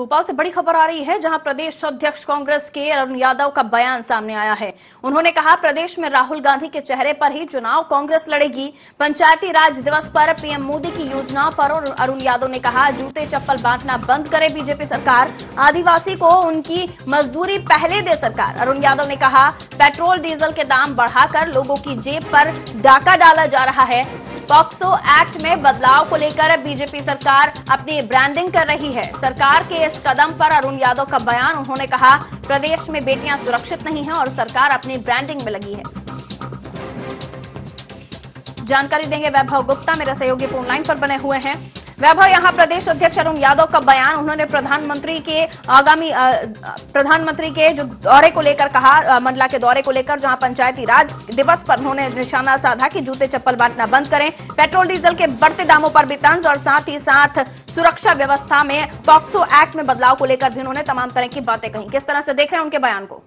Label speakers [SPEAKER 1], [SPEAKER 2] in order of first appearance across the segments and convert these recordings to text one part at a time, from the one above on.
[SPEAKER 1] भोपाल से बड़ी खबर आ रही है, जहाँ प्रदेश अध्यक्ष कांग्रेस के अरुण यादव का बयान सामने आया है। उन्होंने कहा, प्रदेश में राहुल गांधी के चेहरे पर ही चुनाव कांग्रेस लड़ेगी। पंचायती राज दिवस पर पीएम मोदी की योजनाओं पर और अरुण यादव ने कहा, जूते चप्पल बांटना बंद करे बीजेपी सरकार। आदिवासी को उनकी मजदूरी पहले दे सरकार। अरुण यादव ने कहा, पेट्रोल, डीजल के दाम बढ़ाकर लोगों की जेब पर डाका डाला जा रहा है। पॉक्सो एक्ट में बदलाव को लेकर बीजेपी सरकार अपनी ब्रांडिंग कर रही है। सरकार के इस कदम पर अरुण यादव का बयान, उन्होंने कहा, प्रदेश में बेटियाँ सुरक्षित नहीं हैं और सरकार अपनी ब्रांडिंग में लगी है। जानकारी देंगे वैभव गुप्ता, मेरे सहयोगी फ़ोन लाइन पर बने हुए हैं। वैभव, यहाँ प्रदेश अध्यक्ष अरुण यादव का बयान, उन्होंने प्रधानमंत्री के आगामी प्रधानमंत्री के जो दौरे को लेकर कहा मंडला के दौरे को लेकर, जहाँ पंचायती राज दिवस पर उन्होंने निशाना साधा कि जूते चप्पल बांटना बंद करें। पेट्रोल, डीजल के बढ़ते दामों पर भी तंज और साथ ही साथ सुरक्षा व्यवस्था में पॉक्सो एक्ट में बदलाव को लेकर भी उन्होंने तमाम तरह की बातें कही। किस तरह से देख रहे हैं उनके बयान को?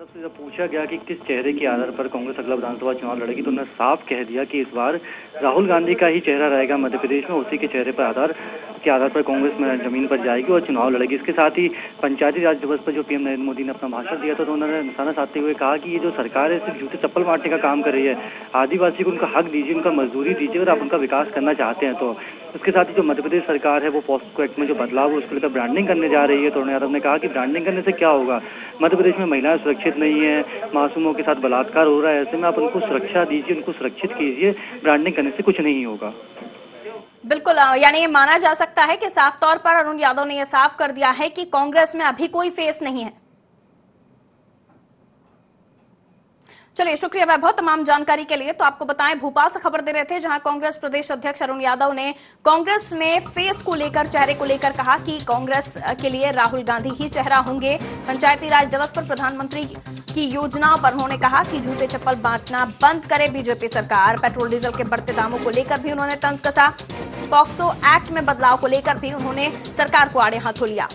[SPEAKER 2] यादव से जब पूछा गया कि किस चेहरे के आधार पर कांग्रेस अगला विधानसभा चुनाव लड़ेगी तो उन्होंने साफ़ कह दिया कि इस बार राहुल गांधी का ही चेहरा रहेगा, मध्य प्रदेश में उसी के चेहरे पर आधार, के आधार पर कांग्रेस में ज़मीन पर जाएगी और चुनाव लड़ेगी। इसके साथ ही पंचायती राज दिवस पर जो पीएम नरेंद्र मोदी ने अपना भाषण दिया था तो उन्होंने निशाना साधते हुए कहा कि ये जो सरकार है सिर्फ़ जूते चप्पल बांटने का काम कर रही है। आदिवासी को उनका हक दीजिए, उनका मजदूरी दीजिए और आप उनका विकास करना चाहते हैं तो इसके साथ ही जो मध्य प्रदेश सरकार है, वो पॉस्को एक्ट में जो बदलाव है, उसको लेकर ब्रांडिंग करने जा रही है। तो यादव ने कहा कि ब्रांडिंग करने से क्या होगा? मध्य प्रदेश में महिलाएँ सुरक्षित नहीं है, मासूमों के साथ बलात्कार हो रहा है। ऐसे में आप उनको सुरक्षा दीजिए, उनको सुरक्षित कीजिए। ब्रांडिंग करने से कुछ नहीं होगा।
[SPEAKER 1] बिल्कुल यानी ये माना जा सकता है कि साफ़ तौर पर अरुण यादव ने यह साफ़ कर दिया है कि कांग्रेस में अभी कोई फेस नहीं है। चलिए, शुक्रिया वैभव तमाम जानकारी के लिए। तो आपको बताएँ, भोपाल से खबर दे रहे थे, जहाँ कांग्रेस प्रदेश अध्यक्ष अरुण यादव ने कांग्रेस में फेस को लेकर, चेहरे को लेकर कहा कि कांग्रेस के लिए राहुल गांधी ही चेहरा होंगे। पंचायती राज दिवस पर प्रधानमंत्री की योजनाओं पर उन्होंने कहा कि जूते चप्पल बांटना बंद करे बीजेपी सरकार। पेट्रोल, डीजल के बढ़ते दामों को लेकर भी उन्होंने तंज कसा। पॉक्सो एक्ट में बदलाव को लेकर भी उन्होंने सरकार को आड़े हाथों लिया।